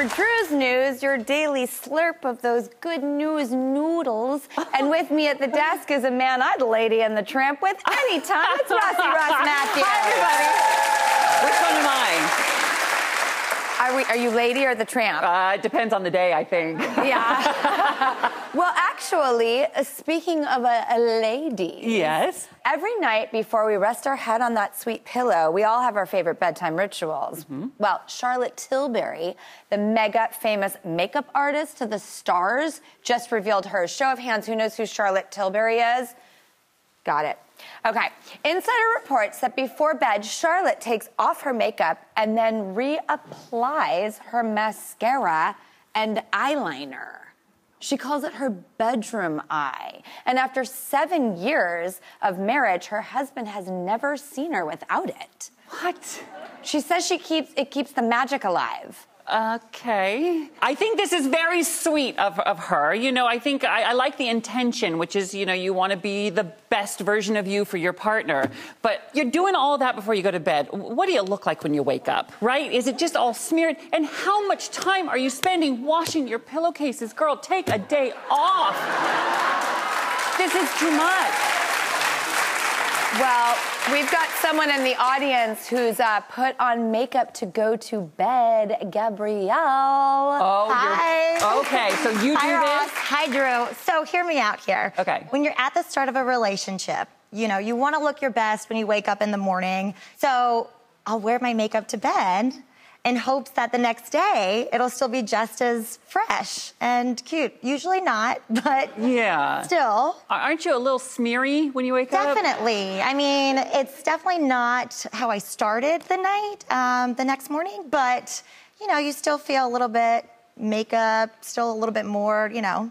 for Drew's news, your daily slurp of those good news noodles. and with me at the desk is a man I'd lady and the tramp with anytime. It's Rossi Ross Mathews. Hi, everybody. Which one am I? Are, we, are you lady or the tramp? Uh, it depends on the day, I think. Yeah. well, actually, uh, speaking of a, a lady. Yes. Every night before we rest our head on that sweet pillow, we all have our favorite bedtime rituals. Mm-hmm. Well, Charlotte Tilbury, the mega famous makeup artist to the stars, just revealed her. Show of hands, who knows who Charlotte Tilbury is? Got it. Okay. Insider reports that before bed, Charlotte takes off her makeup and then reapplies her mascara and eyeliner. She calls it her bedroom eye. And after seven years of marriage, her husband has never seen her without it. What? She says she keeps it keeps the magic alive. Okay. I think this is very sweet of, of her. You know, I think I, I like the intention, which is, you know, you want to be the best version of you for your partner. But you're doing all that before you go to bed. What do you look like when you wake up, right? Is it just all smeared? And how much time are you spending washing your pillowcases? Girl, take a day off. this is too much. Well, we've got someone in the audience who's uh, put on makeup to go to bed. Gabrielle. Oh, hi. Okay, so you do Hi, do Ross. Hi, Drew. So hear me out here. Okay. When you're at the start of a relationship, you know, you want to look your best when you wake up in the morning. So I'll wear my makeup to bed in hopes that the next day it'll still be just as fresh and cute. Usually not, but Yeah. still. Aren't you a little smeary when you wake up? Definitely. I mean, it's definitely not how I started the night um, the next morning, but you know, you still feel a little bit makeup, still a little bit more, you know,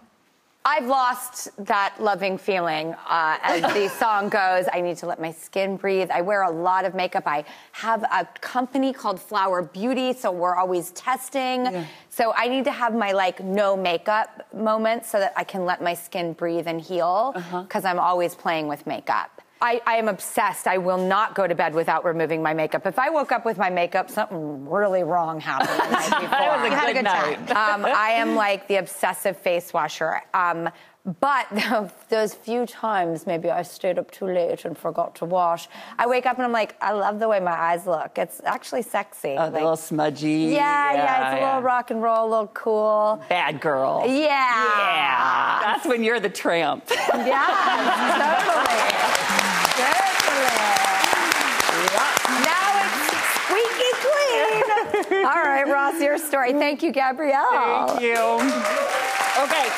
I've lost that loving feeling. Uh, as the song goes, I need to let my skin breathe. I wear a lot of makeup. I have a company called Flower Beauty, so we're always testing. Yeah. So I need to have my like no makeup moment so that I can let my skin breathe and heal because I'm always playing with makeup. I, I am obsessed. I will not go to bed without removing my makeup. If I woke up with my makeup, something really wrong happened the night before. That was a You had a good good night. time. um, I am like the obsessive face washer. Um, but those few times maybe I stayed up too late and forgot to wash, I wake up and I'm like, I love the way my eyes look. It's actually sexy. Oh, Like, a little smudgy. yeah, yeah, it's a little rock and roll, a little cool. Bad girl. Yeah. Yeah. That's when you're the tramp. Yeah, totally. Totally. Now it's squeaky clean. All right, Ross, your story. Thank you, Gabrielle. Thank you. Okay.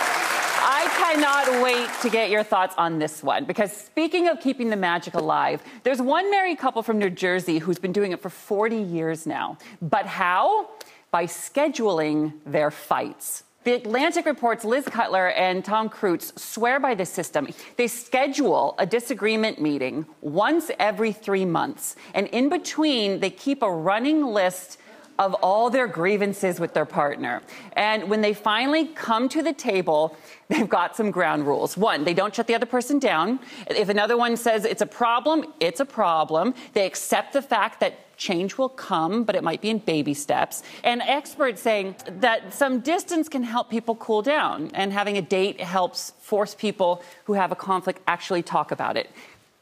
I cannot wait to get your thoughts on this one because speaking of keeping the magic alive, there's one married couple from New Jersey who's been doing it for 40 years now. But how? By scheduling their fights. The Atlantic reports Liz Cutler and Tom Kreutz swear by this system. They schedule a disagreement meeting once every three months. And in between, they keep a running list of all their grievances with their partner. And when they finally come to the table, they've got some ground rules. One, they don't shut the other person down. If another one says it's a problem, it's a problem. They accept the fact that change will come, but it might be in baby steps. And experts saying that some distance can help people cool down, and having a date helps force people who have a conflict actually talk about it.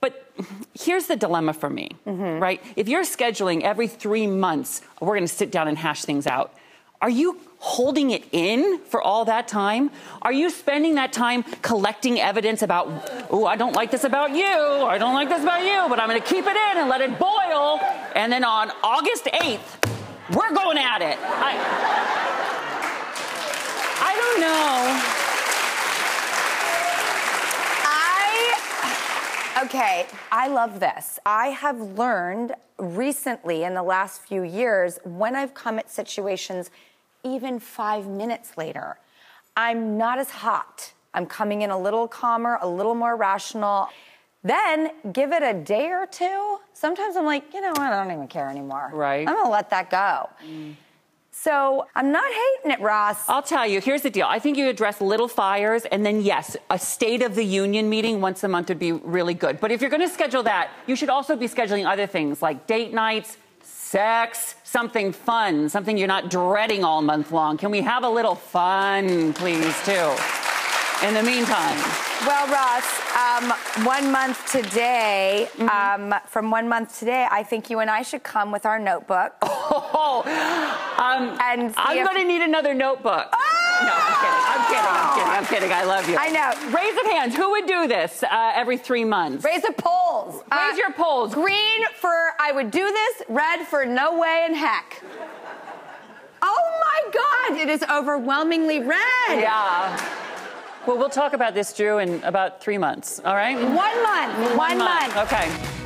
But here's the dilemma for me, mm-hmm. right? If you're scheduling every three months, we're going to sit down and hash things out. Are you holding it in for all that time? Are you spending that time collecting evidence about, oh, I don't like this about you, I don't like this about you, but I'm going to keep it in and let it boil. And then on August 8th, we're going at it. I, I don't know. I okay, I love this. I have learned recently in the last few years when I've come at situations even 5 minutes later, I'm not as hot. I'm coming in a little calmer, a little more rational. Then give it a day or two. Sometimes I'm like, you know, what, I don't even care anymore. Right. I'm gonna let that go. Mm. So I'm not hating it, Ross. I'll tell you, here's the deal. I think you address little fires, and then, yes, a State of the Union meeting once a month would be really good. But if you're going to schedule that, you should also be scheduling other things like date nights, sex, something fun, something you're not dreading all month long. Can we have a little fun, please, too? In the meantime. Well, Ross, um, one month today, Mm-hmm. um, from one month today, I think you and I should come with our notebook. Oh, um, And I'm going to need another notebook. No, I'm kidding. I'm kidding. I'm kidding. I'm kidding. I love you. I know. Raise of hands. Who would do this uh, every three months? Raise the polls. Raise your polls. Green for I would do this, red for no way in heck. Oh my God, it is overwhelmingly red. Yeah. Well, we'll talk about this, Drew, in about three months. All right. One month. One, month. Okay.